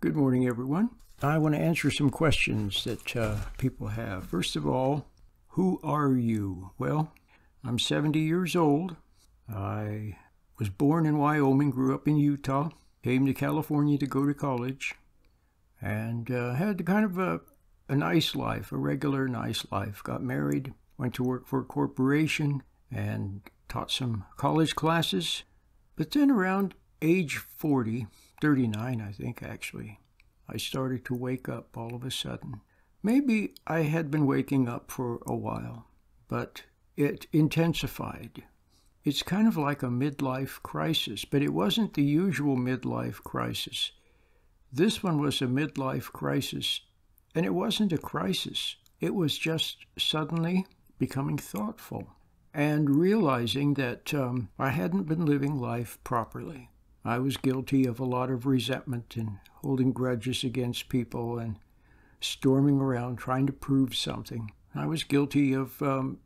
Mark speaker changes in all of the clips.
Speaker 1: Good morning, everyone. I want to answer some questions that uh, people have. First of all, who are you? Well, I'm 70 years old. I was born in Wyoming, grew up in Utah, came to California to go to college, and uh, had kind of a, a nice life, a regular nice life. Got married, went to work for a corporation, and taught some college classes. But then around age 40, 39, I think actually, I started to wake up all of a sudden. Maybe I had been waking up for a while, but it intensified. It's kind of like a midlife crisis, but it wasn't the usual midlife crisis. This one was a midlife crisis, and it wasn't a crisis. It was just suddenly becoming thoughtful and realizing that um, I hadn't been living life properly. I was guilty of a lot of resentment and holding grudges against people and storming around trying to prove something. I was guilty of um,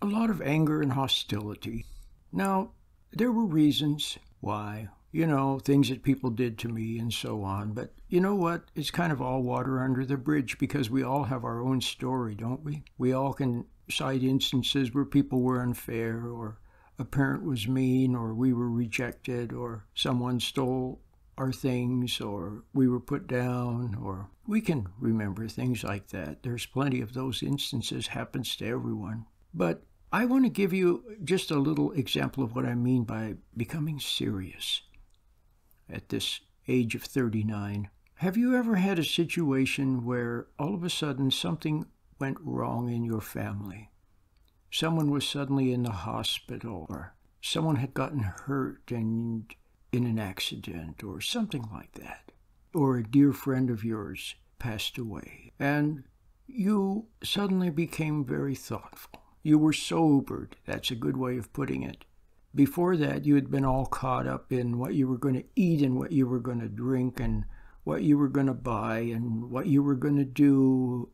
Speaker 1: a lot of anger and hostility. Now, there were reasons why, you know, things that people did to me and so on, but you know what? It's kind of all water under the bridge because we all have our own story, don't we? We all can cite instances where people were unfair or a parent was mean or we were rejected or someone stole our things or we were put down or we can remember things like that. There's plenty of those instances happens to everyone. But I want to give you just a little example of what I mean by becoming serious at this age of 39. Have you ever had a situation where all of a sudden something went wrong in your family? Someone was suddenly in the hospital or someone had gotten hurt and in an accident or something like that, or a dear friend of yours passed away, and you suddenly became very thoughtful. You were sobered, that's a good way of putting it. Before that, you had been all caught up in what you were going to eat and what you were going to drink and what you were going to buy and what you were going to do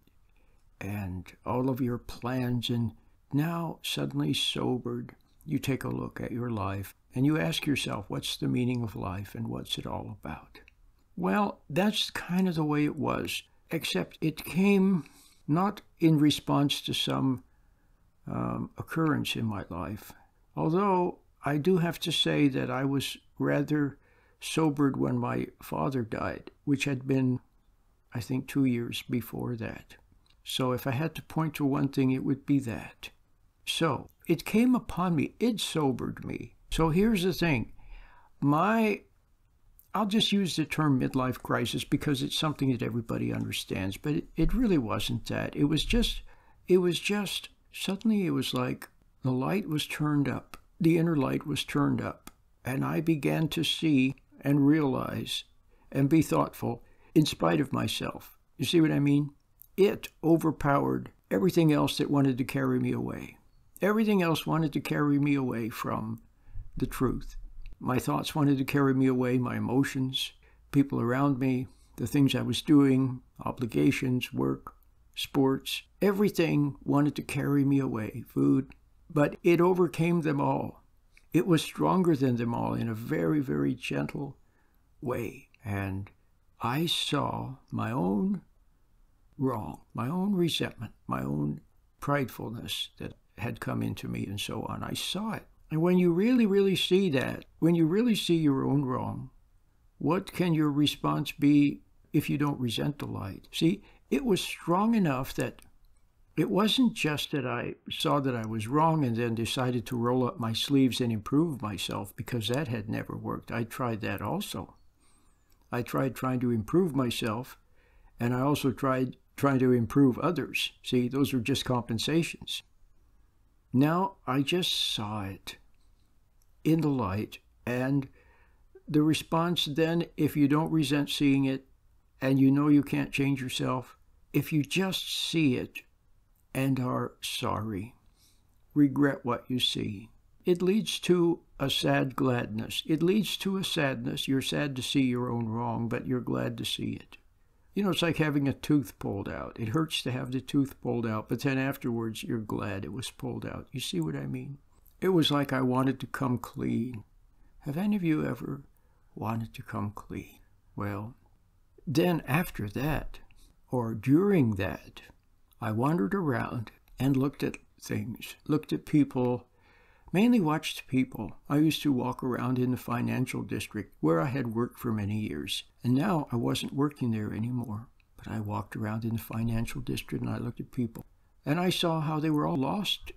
Speaker 1: and all of your plans. And now, suddenly sobered, you take a look at your life and you ask yourself, what's the meaning of life and what's it all about? Well, that's kind of the way it was, except it came not in response to some um, occurrence in my life. Although I do have to say that I was rather sobered when my father died, which had been, I think, two years before that. So if I had to point to one thing, it would be that. So it came upon me, it sobered me. So here's the thing my, I'll just use the term midlife crisis because it's something that everybody understands, but it, it really wasn't that. It was just, it was just, suddenly it was like the light was turned up, the inner light was turned up, and I began to see and realize and be thoughtful in spite of myself. You see what I mean? It overpowered everything else that wanted to carry me away. Everything else wanted to carry me away from the truth. My thoughts wanted to carry me away, my emotions, people around me, the things I was doing, obligations, work, sports, everything wanted to carry me away, food. But it overcame them all. It was stronger than them all in a very, very gentle way. And I saw my own wrong, my own resentment, my own pridefulness that had come into me and so on. I saw it. And when you really, really see that, when you really see your own wrong, what can your response be if you don't resent the light? See, it was strong enough that it wasn't just that I saw that I was wrong and then decided to roll up my sleeves and improve myself because that had never worked. I tried that also. I tried trying to improve myself and I also tried trying to improve others. See, those are just compensations. Now I just saw it in the light, and the response then, if you don't resent seeing it and you know you can't change yourself, if you just see it and are sorry, regret what you see, it leads to a sad gladness. It leads to a sadness. You're sad to see your own wrong, but you're glad to see it. You know, it's like having a tooth pulled out. It hurts to have the tooth pulled out, but then afterwards you're glad it was pulled out. You see what I mean? It was like I wanted to come clean. Have any of you ever wanted to come clean? Well, then after that, or during that, I wandered around and looked at things, looked at people, mainly watched people. I used to walk around in the financial district where I had worked for many years, and now I wasn't working there anymore. But I walked around in the financial district and I looked at people, and I saw how they were all lost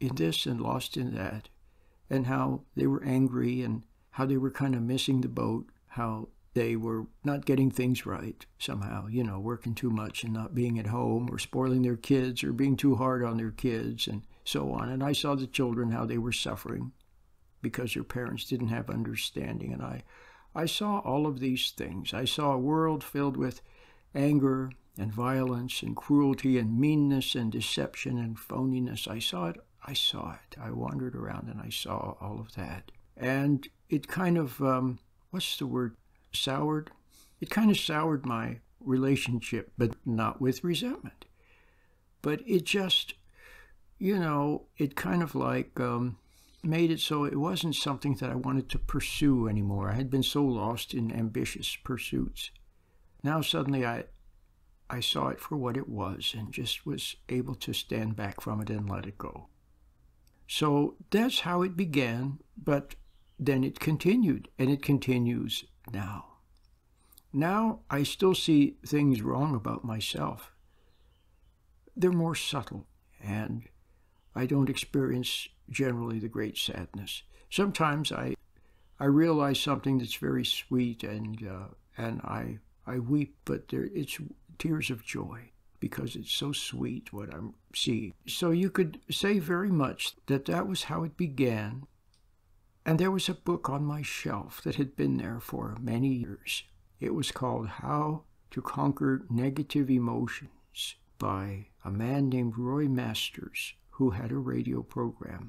Speaker 1: in this and lost in that, and how they were angry and how they were kind of missing the boat, how they were not getting things right somehow, you know, working too much and not being at home or spoiling their kids or being too hard on their kids and so on. And I saw the children how they were suffering because their parents didn't have understanding. And I, I saw all of these things. I saw a world filled with anger and violence and cruelty and meanness and deception and phoniness. I saw it. I saw it. I wandered around and I saw all of that. And it kind of, um, what's the word? soured. It kind of soured my relationship, but not with resentment. But it just, you know, it kind of like um, made it so it wasn't something that I wanted to pursue anymore. I had been so lost in ambitious pursuits. Now suddenly I, I saw it for what it was and just was able to stand back from it and let it go. So that's how it began, but then it continued, and it continues now. Now I still see things wrong about myself. They're more subtle, and I don't experience generally the great sadness. Sometimes I, I realize something that's very sweet, and uh, and I I weep, but there it's tears of joy because it's so sweet what I'm seeing. So you could say very much that that was how it began. And there was a book on my shelf that had been there for many years. It was called How to Conquer Negative Emotions by a man named Roy Masters who had a radio program.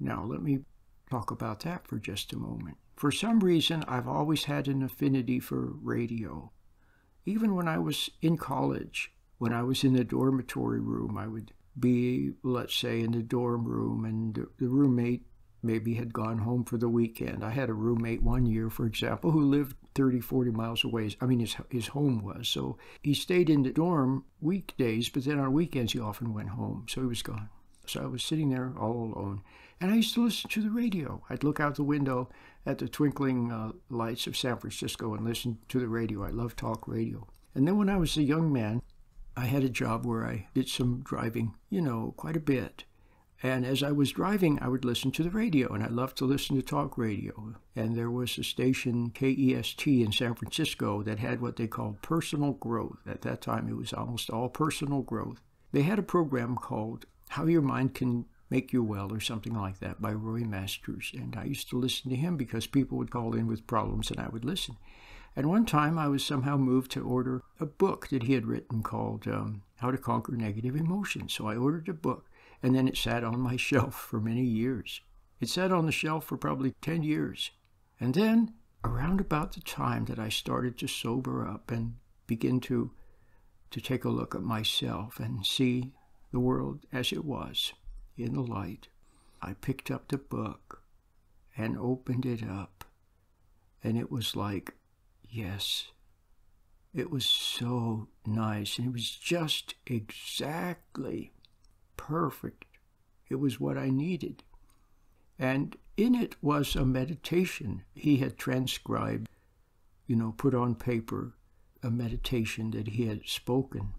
Speaker 1: Now, let me talk about that for just a moment. For some reason, I've always had an affinity for radio. Even when I was in college, when I was in the dormitory room, I would be, let's say, in the dorm room, and the roommate maybe had gone home for the weekend. I had a roommate one year, for example, who lived 30, 40 miles away. I mean, his, his home was. So he stayed in the dorm weekdays, but then on weekends he often went home. So he was gone. So I was sitting there all alone. And I used to listen to the radio. I'd look out the window at the twinkling uh, lights of San Francisco and listen to the radio. I love talk radio. And then when I was a young man, I had a job where I did some driving, you know, quite a bit. And as I was driving, I would listen to the radio, and I loved to listen to talk radio. And there was a station, KEST, in San Francisco that had what they called personal growth. At that time, it was almost all personal growth. They had a program called How Your Mind Can Make You Well, or something like that, by Roy Masters. And I used to listen to him because people would call in with problems, and I would listen. And one time I was somehow moved to order a book that he had written called um, How to Conquer Negative Emotions. So I ordered a book and then it sat on my shelf for many years. It sat on the shelf for probably 10 years. And then, around about the time that I started to sober up and begin to, to take a look at myself and see the world as it was in the light, I picked up the book and opened it up. And it was like, yes, it was so nice. And it was just exactly perfect. It was what I needed. And in it was a meditation. He had transcribed, you know, put on paper a meditation that he had spoken.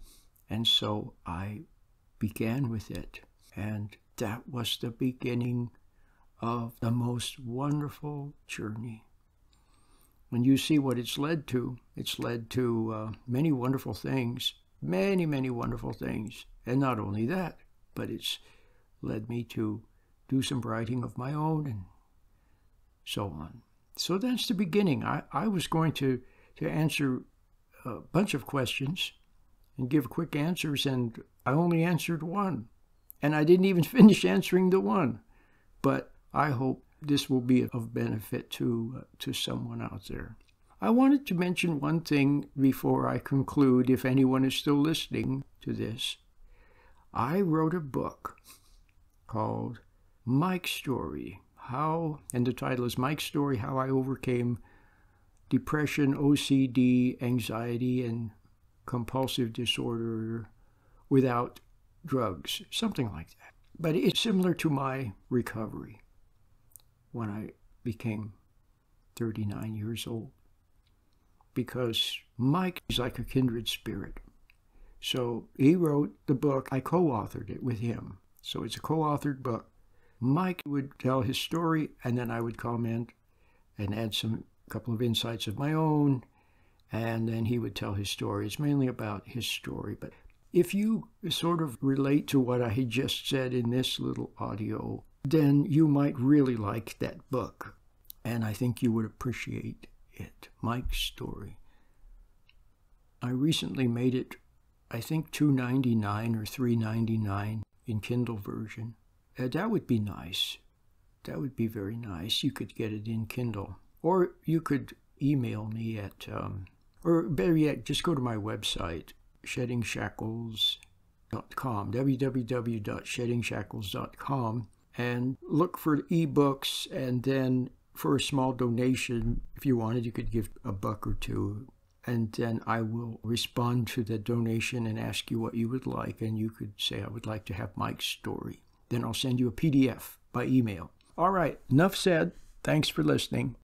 Speaker 1: And so I began with it. And that was the beginning of the most wonderful journey. When you see what it's led to, it's led to uh, many wonderful things, many, many wonderful things. And not only that, but it's led me to do some writing of my own and so on. So that's the beginning. I, I was going to, to answer a bunch of questions and give quick answers, and I only answered one. And I didn't even finish answering the one. But I hope this will be of benefit to, uh, to someone out there. I wanted to mention one thing before I conclude, if anyone is still listening to this. I wrote a book called Mike's Story. How, and the title is Mike's Story How I Overcame depression, OCD, anxiety, and compulsive disorder without drugs, something like that. But it's similar to my recovery when I became 39 years old because Mike is like a kindred spirit. So he wrote the book, I co authored it with him. So it's a co authored book. Mike would tell his story, and then I would comment and add some couple of insights of my own, and then he would tell his story. It's mainly about his story. But if you sort of relate to what I had just said in this little audio, then you might really like that book. And I think you would appreciate it. Mike's story. I recently made it, I think, two ninety nine or three ninety nine in Kindle version. Uh, that would be nice. That would be very nice. You could get it in Kindle. Or you could email me at, um, or better yet, just go to my website, sheddingshackles.com, www.sheddingshackles.com, and look for ebooks. And then for a small donation, if you wanted, you could give a buck or two. And then I will respond to the donation and ask you what you would like. And you could say, I would like to have Mike's story. Then I'll send you a PDF by email. All right, enough said. Thanks for listening.